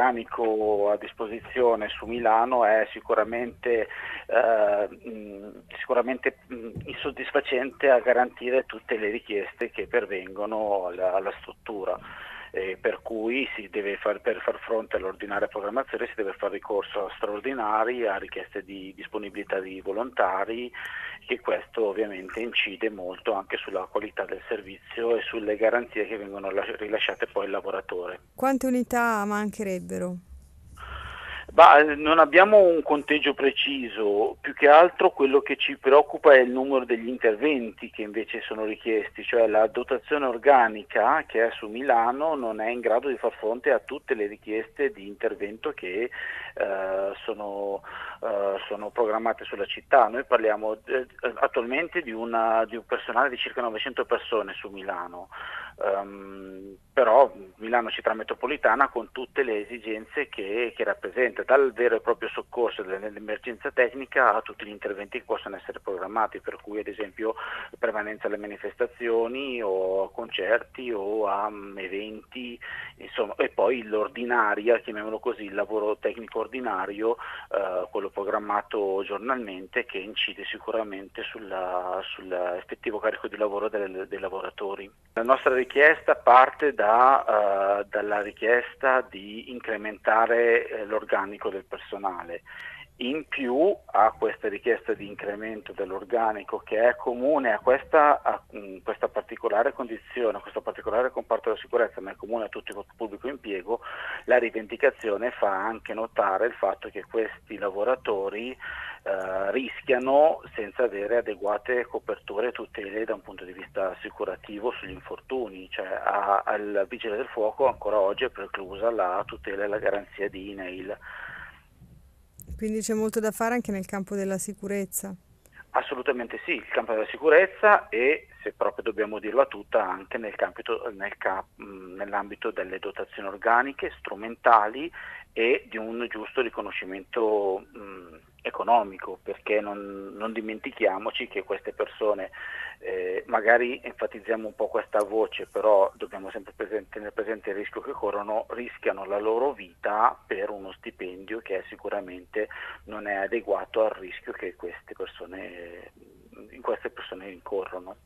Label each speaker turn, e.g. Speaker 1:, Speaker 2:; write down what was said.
Speaker 1: l'organico a disposizione su Milano è sicuramente, eh, sicuramente insoddisfacente a garantire tutte le richieste che pervengono alla, alla struttura eh, per cui far, per far fronte all'ordinaria programmazione si deve fare ricorso a straordinari, a richieste di disponibilità di volontari che questo ovviamente incide molto anche sulla qualità del servizio e sulle garanzie che vengono rilasciate poi al lavoratore.
Speaker 2: Quante unità mancherebbero?
Speaker 1: Bah, non abbiamo un conteggio preciso, più che altro quello che ci preoccupa è il numero degli interventi che invece sono richiesti, cioè la dotazione organica che è su Milano non è in grado di far fronte a tutte le richieste di intervento che eh, sono, eh, sono, programmate sulla città. Noi parliamo eh, attualmente di, una, di, un personale di circa 900 persone su Milano. Um, però Milano città metropolitana con tutte le esigenze che, che rappresenta, dal vero e proprio soccorso dell'emergenza tecnica a tutti gli interventi che possono essere programmati, per cui ad esempio permanenza alle manifestazioni o a concerti o a um, eventi, insomma, e poi l'ordinaria, chiamiamolo così, il lavoro tecnico ordinario, eh, quello programmato giornalmente che incide sicuramente sull'effettivo carico di lavoro dei, dei lavoratori. La nostra richiesta parte da uh, dalla richiesta di incrementare eh, l'organico del personale. In più a questa richiesta di incremento dell'organico che è comune a questa, a, mh, questa, particolare condizione, a questo particolare comparto della sicurezza, ma è comune a tutto il pubblico impiego, la rivendicazione fa anche notare il fatto che questi lavoratori eh, rischiano senza avere adeguate coperture e tutele da un punto di vista assicurativo sugli infortuni, cioè a, al vigile del fuoco ancora oggi è preclusa la tutela e la garanzia di INAIL.
Speaker 2: Quindi c'è molto da fare anche nel campo della sicurezza.
Speaker 1: Assolutamente sì, il campo della sicurezza e, se proprio dobbiamo dirla tutta, anche nel campito, nel cap, nell'ambito delle dotazioni organiche, strumentali e di un giusto riconoscimento mh, economico, perché non, non, dimentichiamoci che queste persone, eh, magari enfatizziamo un po' questa voce, però dobbiamo sempre presente, tenere presente il rischio che corrono, rischiano la loro vita per uno stipendio che sicuramente non è adeguato al rischio che queste persone, in queste persone incorrono.